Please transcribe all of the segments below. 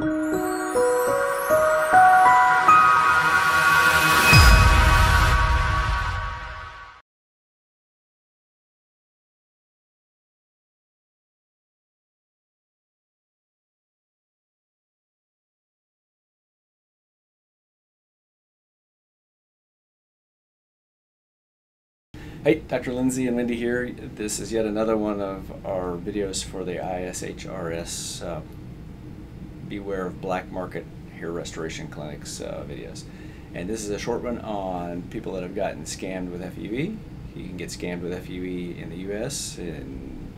Hey, Dr. Lindsey and Wendy here. This is yet another one of our videos for the ISHRS uh, Beware of Black Market Hair Restoration Clinics uh, videos. And this is a short one on people that have gotten scammed with FUE. You can get scammed with FUE in the US, in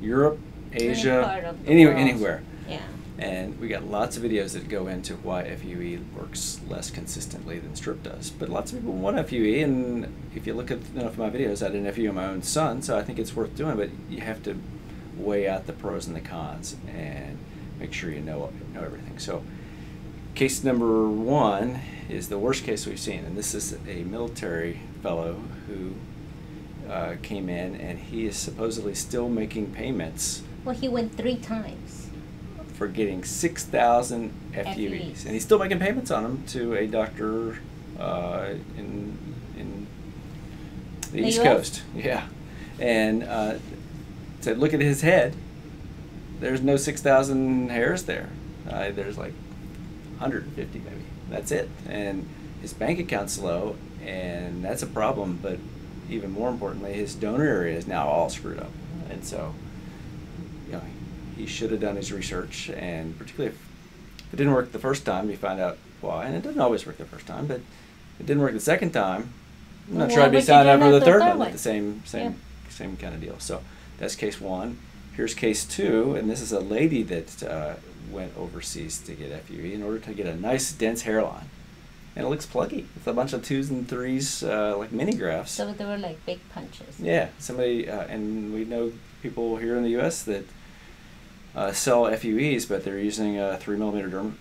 Europe, Asia, Any anywhere. Yeah. And we got lots of videos that go into why FUE works less consistently than strip does. But lots of people want FUE, and if you look at enough of my videos, I did an FUE on my own son, so I think it's worth doing. But you have to weigh out the pros and the cons and make sure you know know everything. So, case number one is the worst case we've seen, and this is a military fellow who uh, came in, and he is supposedly still making payments Well, he went three times. for getting 6,000 FUEs. FUEs. And he's still making payments on them to a doctor uh, in, in the, The East US? Coast. Yeah. And uh, said, look at his head. There's no 6,000 hairs there. Uh, there's like 150 maybe. That's it. And his bank account's low, and that's a problem. But even more importantly, his donor area is now all screwed up. And so, you know, he should have done his research, and particularly if it didn't work the first time, you find out why. And it doesn't always work the first time, but it didn't work the second time. I'm not Well, sure I'd be signing up for the the third third one. one? The same, same, Yeah. same kind of deal. So that's case one. Here's case two, and this is a lady that uh, went overseas to get FUE in order to get a nice dense hairline, and it looks pluggy. with a bunch of twos and threes, uh, like mini grafts. So they were like big punches. Yeah, somebody, uh, and we know people here in the U.S. that uh, sell FUEs, but they're using a three millimeter derm,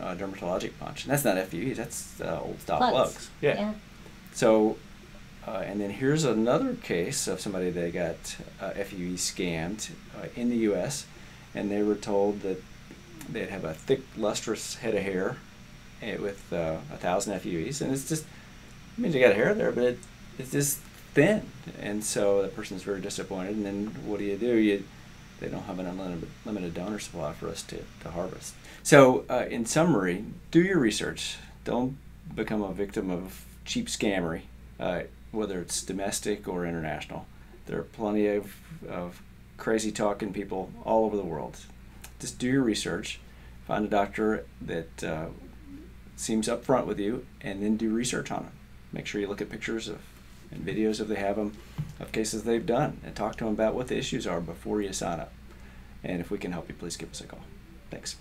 uh, dermatologic punch, and that's not FUEs. That's uh, old style Plugs. plugs. Yeah. Yeah. So, uh, and then here's another case of somebody that got uh, FUE scammed uh, in the U.S., and they were told that they'd have a thick, lustrous head of hair eh, with uh, a thousand FUEs, and it's just, I mean, you got hair there, but it, it's just thin, and so the person's very disappointed. And then what do you do? You they don't have an unlimited limited donor supply for us to, to harvest. So, uh, in summary, do your research. Don't become a victim of cheap scammery, uh, whether it's domestic or international. There are plenty of, of crazy talking people all over the world. Just do your research, find a doctor that uh, seems upfront with you, and then do research on them. Make sure you look at pictures of and videos if they have them of cases they've done, and talk to them about what the issues are before you sign up. And if we can help you, please give us a call. Thanks.